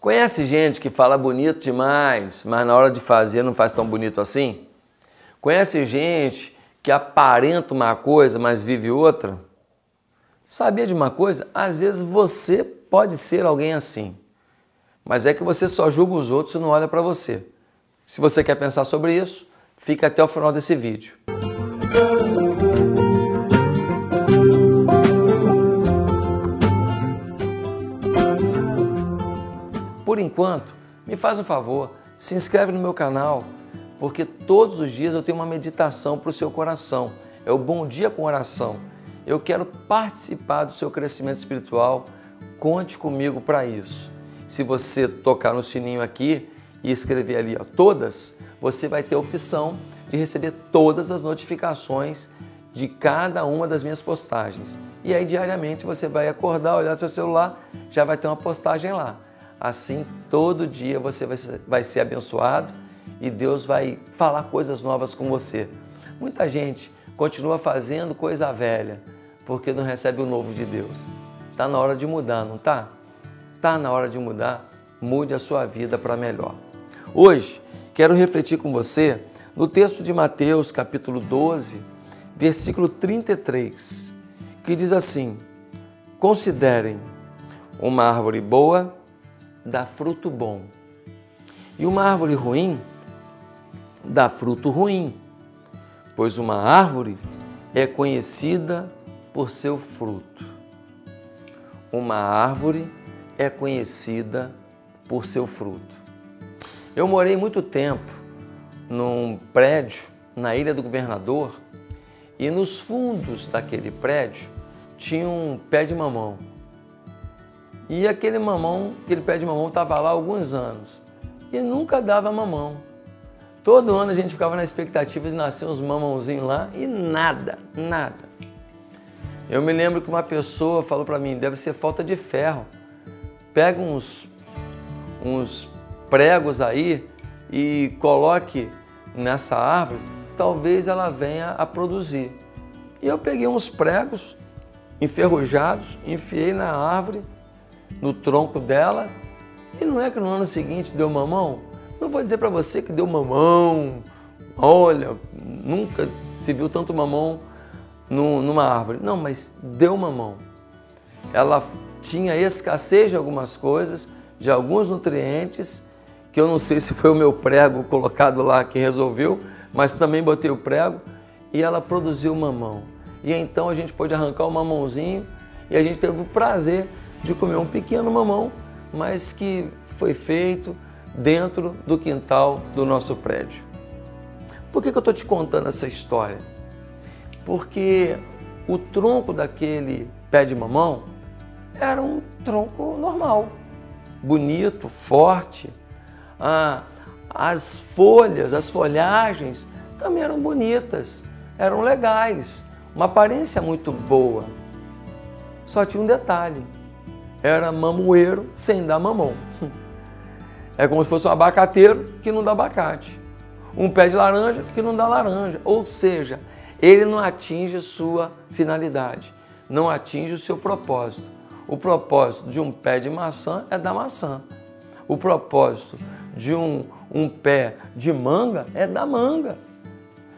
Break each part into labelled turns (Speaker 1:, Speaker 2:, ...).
Speaker 1: Conhece gente que fala bonito demais, mas na hora de fazer não faz tão bonito assim? Conhece gente que aparenta uma coisa, mas vive outra? Sabia de uma coisa? Às vezes você pode ser alguém assim, mas é que você só julga os outros e não olha para você. Se você quer pensar sobre isso, fica até o final desse vídeo. Por enquanto, me faz um favor, se inscreve no meu canal, porque todos os dias eu tenho uma meditação para o seu coração. É o Bom Dia com Oração. Eu quero participar do seu crescimento espiritual. Conte comigo para isso. Se você tocar no sininho aqui e escrever ali ó, todas, você vai ter a opção de receber todas as notificações de cada uma das minhas postagens. E aí diariamente você vai acordar, olhar seu celular, já vai ter uma postagem lá. Assim, todo dia você vai ser abençoado e Deus vai falar coisas novas com você. Muita gente continua fazendo coisa velha porque não recebe o novo de Deus. Está na hora de mudar, não está? Está na hora de mudar. Mude a sua vida para melhor. Hoje, quero refletir com você no texto de Mateus, capítulo 12, versículo 33, que diz assim: Considerem uma árvore boa dá fruto bom. E uma árvore ruim dá fruto ruim, pois uma árvore é conhecida por seu fruto. Uma árvore é conhecida por seu fruto. Eu morei muito tempo num prédio na Ilha do Governador e nos fundos daquele prédio tinha um pé de mamão. E aquele mamão, aquele pé de mamão estava lá há alguns anos e nunca dava mamão. Todo ano a gente ficava na expectativa de nascer uns mamãozinhos lá e nada, nada. Eu me lembro que uma pessoa falou para mim, deve ser falta de ferro. Pega uns, uns pregos aí e coloque nessa árvore, talvez ela venha a produzir. E eu peguei uns pregos enferrujados, enfiei na árvore no tronco dela. E não é que no ano seguinte deu mamão? Não vou dizer para você que deu mamão. Olha, nunca se viu tanto mamão no, numa árvore. Não, mas deu mamão. Ela tinha escassez de algumas coisas, de alguns nutrientes, que eu não sei se foi o meu prego colocado lá que resolveu, mas também botei o prego e ela produziu mamão. E então a gente pôde arrancar o mamãozinho e a gente teve o prazer de comer um pequeno mamão, mas que foi feito dentro do quintal do nosso prédio. Por que, que eu estou te contando essa história? Porque o tronco daquele pé de mamão era um tronco normal, bonito, forte. Ah, as folhas, as folhagens também eram bonitas, eram legais, uma aparência muito boa. Só tinha um detalhe: era mamoeiro sem dar mamão. É como se fosse um abacateiro que não dá abacate. Um pé de laranja que não dá laranja. Ou seja, ele não atinge sua finalidade, não atinge o seu propósito. O propósito de um pé de maçã é dar maçã. O propósito de um, um pé de manga é dar manga.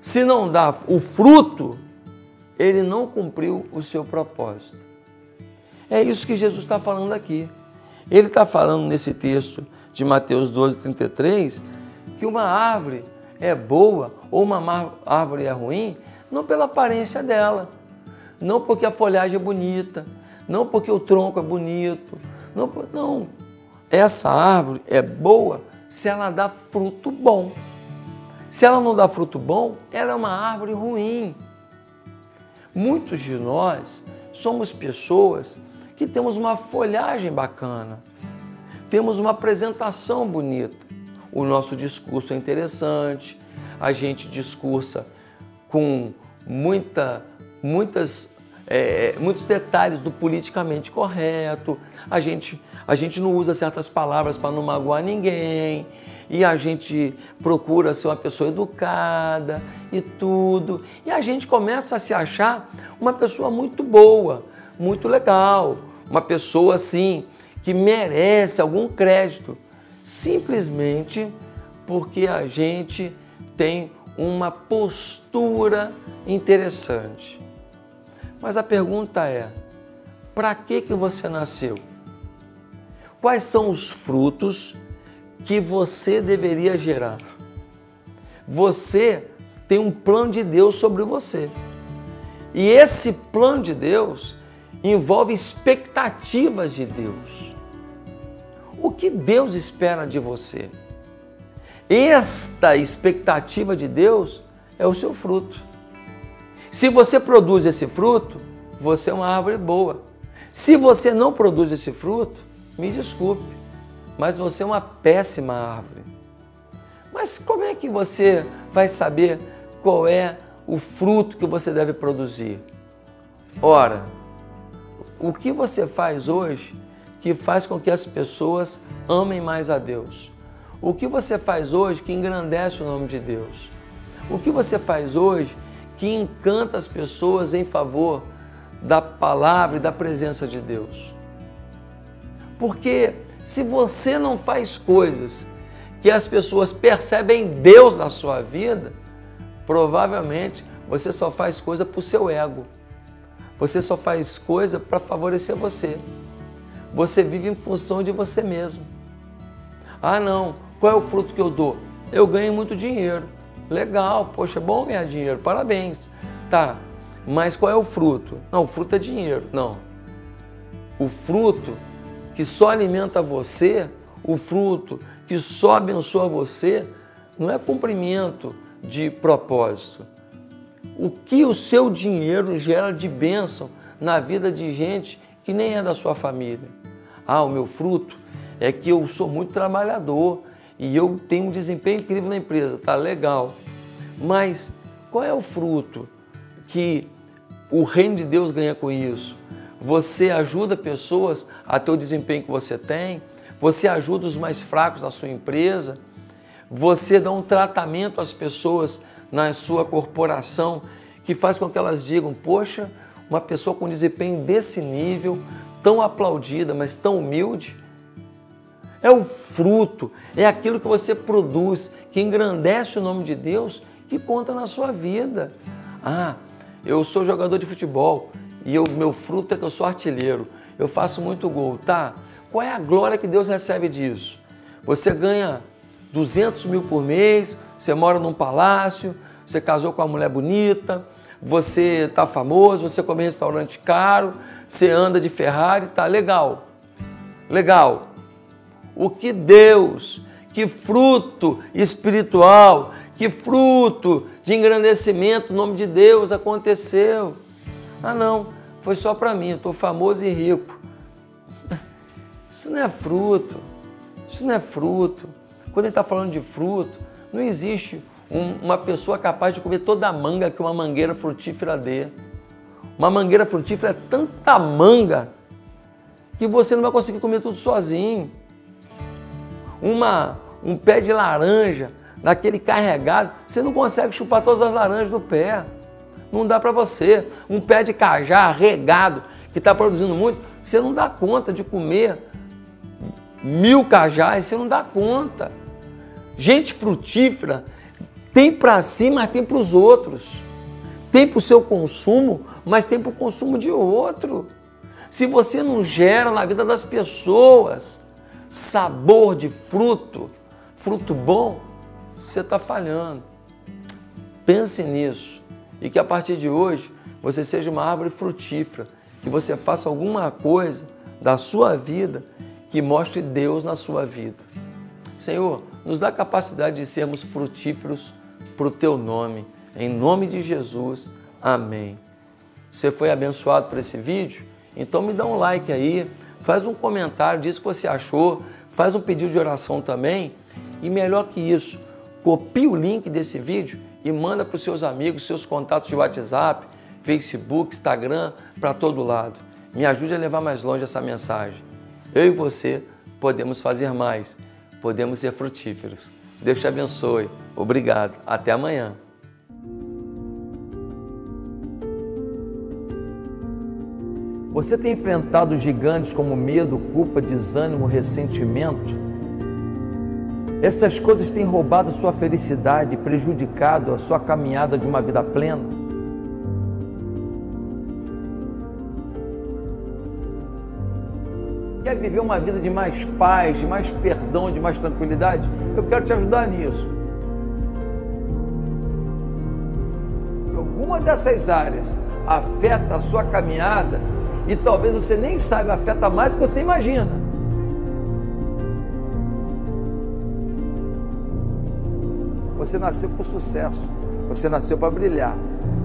Speaker 1: Se não dá o fruto, ele não cumpriu o seu propósito. É isso que Jesus está falando aqui. Ele está falando nesse texto de Mateus 12, 33, que uma árvore é boa ou uma árvore é ruim, não pela aparência dela, não porque a folhagem é bonita, não porque o tronco é bonito, não, não. Essa árvore é boa se ela dá fruto bom. Se ela não dá fruto bom, ela é uma árvore ruim. Muitos de nós somos pessoas que temos uma folhagem bacana, temos uma apresentação bonita, o nosso discurso é interessante, a gente discursa com muita, muitas, é, muitos detalhes do politicamente correto, a gente, a gente não usa certas palavras para não magoar ninguém, e a gente procura ser uma pessoa educada e tudo, e a gente começa a se achar uma pessoa muito boa, muito legal, uma pessoa assim que merece algum crédito, simplesmente porque a gente tem uma postura interessante. Mas a pergunta é: para que que você nasceu? Quais são os frutos que você deveria gerar? Você tem um plano de Deus sobre você. E esse plano de Deus envolve expectativas de Deus. O que Deus espera de você? Esta expectativa de Deus é o seu fruto. Se você produz esse fruto, você é uma árvore boa. Se você não produz esse fruto, me desculpe, mas você é uma péssima árvore. Mas como é que você vai saber qual é o fruto que você deve produzir? Ora, o que você faz hoje que faz com que as pessoas amem mais a Deus? O que você faz hoje que engrandece o nome de Deus? O que você faz hoje que encanta as pessoas em favor da palavra e da presença de Deus? Porque se você não faz coisas que as pessoas percebem Deus na sua vida, provavelmente você só faz coisa para o seu ego. Você só faz coisa para favorecer você. Você vive em função de você mesmo. Ah, não, qual é o fruto que eu dou? Eu ganho muito dinheiro. Legal, poxa, é bom ganhar dinheiro, parabéns. Tá, mas qual é o fruto? Não, o fruto é dinheiro. Não. O fruto que só alimenta você, o fruto que só abençoa você, não é cumprimento de propósito. O que o seu dinheiro gera de bênção na vida de gente que nem é da sua família? Ah, o meu fruto é que eu sou muito trabalhador, e eu tenho um desempenho incrível na empresa, tá legal. Mas qual é o fruto que o reino de Deus ganha com isso? Você ajuda pessoas a ter o desempenho que você tem, você ajuda os mais fracos na sua empresa, você dá um tratamento às pessoas na sua corporação que faz com que elas digam: Poxa, uma pessoa com desempenho desse nível, tão aplaudida, mas tão humilde, é o fruto, é aquilo que você produz, que engrandece o nome de Deus, que conta na sua vida. Ah, eu sou jogador de futebol e o meu fruto é que eu sou artilheiro, eu faço muito gol, tá? Qual é a glória que Deus recebe disso? Você ganha 200 mil por mês, você mora num palácio, você casou com uma mulher bonita, você está famoso, você come restaurante caro, você anda de Ferrari, tá legal. Legal o que Deus, que fruto espiritual, que fruto de engrandecimento, no nome de Deus aconteceu. Ah, não, foi só para mim, estou famoso e rico. Isso não é fruto, isso não é fruto. Quando ele está falando de fruto, não existe um, uma pessoa capaz de comer toda a manga que uma mangueira frutífera dê. Uma mangueira frutífera é tanta manga que você não vai conseguir comer tudo sozinho uma, um pé de laranja, daquele carregado, você não consegue chupar todas as laranjas do pé. Não dá para você. Um pé de cajá regado, que está produzindo muito, você não dá conta de comer mil cajás, você não dá conta. Gente frutífera tem para si, mas tem para os outros. Tem para o seu consumo, mas tem para o consumo de outro. Se você não gera na vida das pessoas, sabor de fruto, fruto bom, você está falhando. Pense nisso e que a partir de hoje você seja uma árvore frutífera, que você faça alguma coisa da sua vida que mostre Deus na sua vida. Senhor, nos dá capacidade de sermos frutíferos para o teu nome. Em nome de Jesus, amém. Você foi abençoado por esse vídeo? Então me dá um like aí faz um comentário, diz o que você achou, faz um pedido de oração também. E melhor que isso, copie o link desse vídeo e manda para os seus amigos, seus contatos de WhatsApp, Facebook, Instagram, para todo lado. Me ajude a levar mais longe essa mensagem. Eu e você podemos fazer mais, podemos ser frutíferos. Deus te abençoe. Obrigado. Até amanhã. Você tem enfrentado gigantes como medo, culpa, desânimo, ressentimento? Essas coisas têm roubado sua felicidade, prejudicado a sua caminhada de uma vida plena? Quer viver uma vida de mais paz, de mais perdão, de mais tranquilidade? Eu quero te ajudar nisso. Alguma dessas áreas afeta a sua caminhada e talvez você nem saiba, afeta mais do que você imagina. Você nasceu por sucesso, você nasceu para brilhar,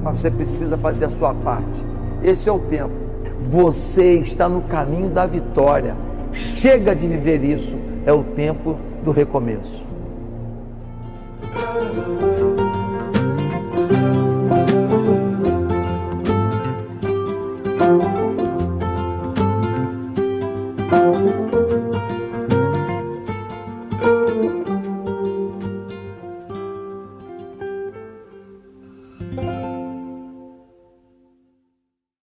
Speaker 1: mas você precisa fazer a sua parte. Esse é o tempo. Você está no caminho da vitória. Chega de viver isso. É o tempo do recomeço.